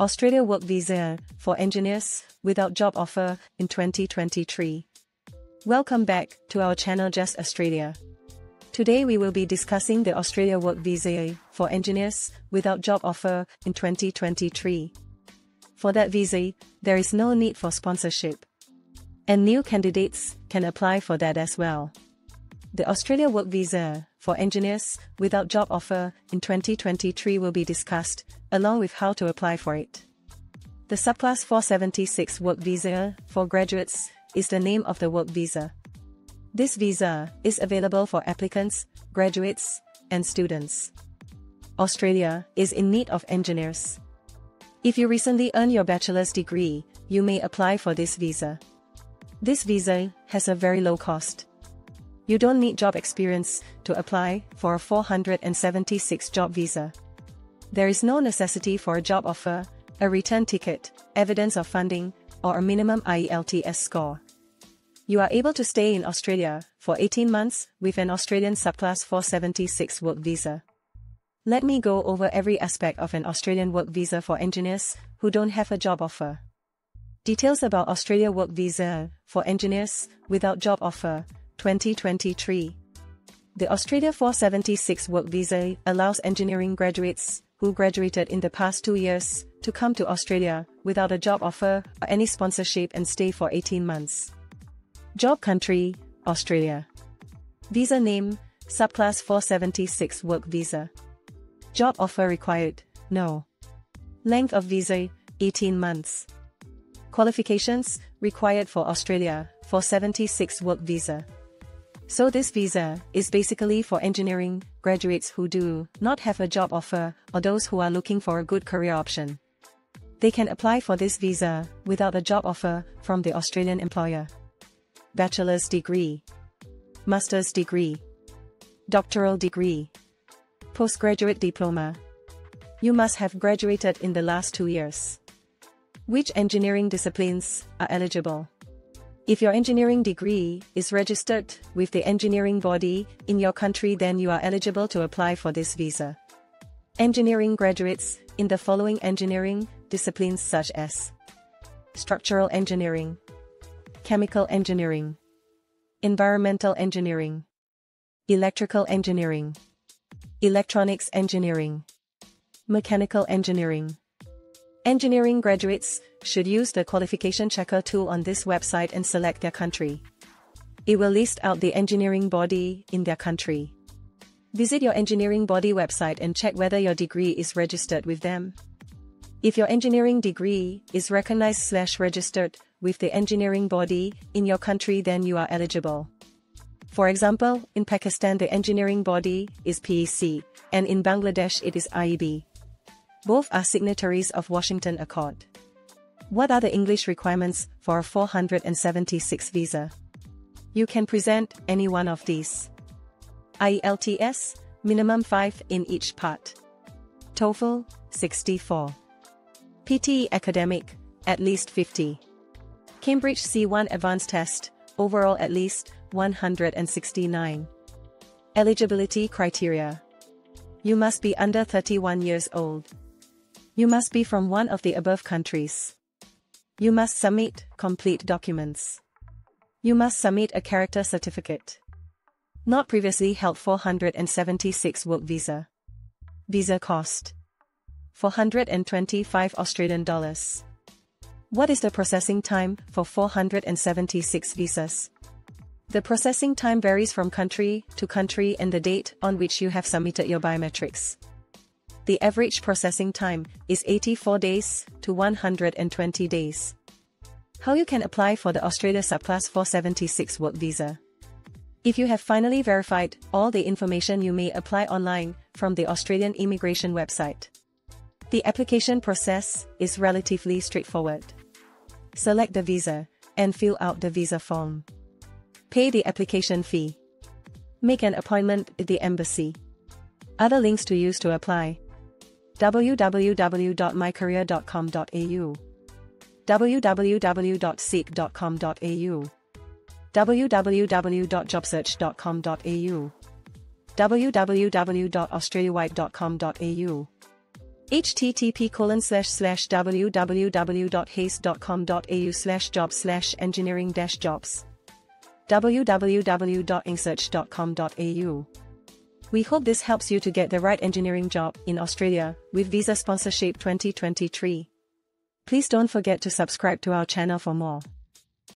Australia Work Visa for engineers without job offer in 2023. Welcome back to our channel Just Australia. Today we will be discussing the Australia Work Visa for engineers without job offer in 2023. For that visa, there is no need for sponsorship. And new candidates can apply for that as well. The Australia Work Visa for engineers without job offer in 2023 will be discussed, along with how to apply for it. The Subclass 476 Work Visa for graduates is the name of the work visa. This visa is available for applicants, graduates, and students. Australia is in need of engineers. If you recently earned your bachelor's degree, you may apply for this visa. This visa has a very low cost. You don't need job experience to apply for a 476 job visa. There is no necessity for a job offer, a return ticket, evidence of funding, or a minimum IELTS score. You are able to stay in Australia for 18 months with an Australian subclass 476 work visa. Let me go over every aspect of an Australian work visa for engineers who don't have a job offer. Details about Australia work visa for engineers without job offer 2023. The Australia 476 Work Visa allows engineering graduates who graduated in the past two years to come to Australia without a job offer or any sponsorship and stay for 18 months. Job country, Australia. Visa name, subclass 476 Work Visa. Job offer required, no. Length of visa, 18 months. Qualifications, required for Australia, 476 Work Visa. So this visa is basically for engineering graduates who do not have a job offer or those who are looking for a good career option. They can apply for this visa without a job offer from the Australian employer. Bachelor's degree, Master's degree, Doctoral degree, Postgraduate diploma. You must have graduated in the last two years. Which engineering disciplines are eligible? If your engineering degree is registered with the engineering body in your country then you are eligible to apply for this visa. Engineering graduates in the following engineering disciplines such as Structural Engineering, Chemical Engineering, Environmental Engineering, Electrical Engineering, Electronics Engineering, Mechanical Engineering. Engineering graduates should use the qualification checker tool on this website and select their country. It will list out the engineering body in their country. Visit your engineering body website and check whether your degree is registered with them. If your engineering degree is recognized slash registered with the engineering body in your country then you are eligible. For example, in Pakistan the engineering body is PEC, and in Bangladesh it is IEB. Both are signatories of Washington Accord. What are the English requirements for a 476 visa? You can present any one of these. IELTS, minimum 5 in each part. TOEFL, 64. PTE Academic, at least 50. Cambridge C1 Advanced Test, overall at least 169. Eligibility criteria. You must be under 31 years old. You must be from one of the above countries. You must submit complete documents. You must submit a character certificate. Not previously held 476 work visa. Visa cost 425 Australian dollars. What is the processing time for 476 visas? The processing time varies from country to country and the date on which you have submitted your biometrics the average processing time is 84 days to 120 days. How you can apply for the Australia Subclass 476 Work Visa. If you have finally verified all the information you may apply online from the Australian immigration website. The application process is relatively straightforward. Select the visa and fill out the visa form. Pay the application fee. Make an appointment at the embassy. Other links to use to apply www.mycareer.com.au www.seek.com.au www.jobsearch.com.au www.australiawide.com.au http colon slash slash www.haste.com.au slash jobs slash engineering dash jobs. www.insearch.com.au We hope this helps you to get the right engineering job in Australia with Visa Sponsorship 2023. Please don't forget to subscribe to our channel for more.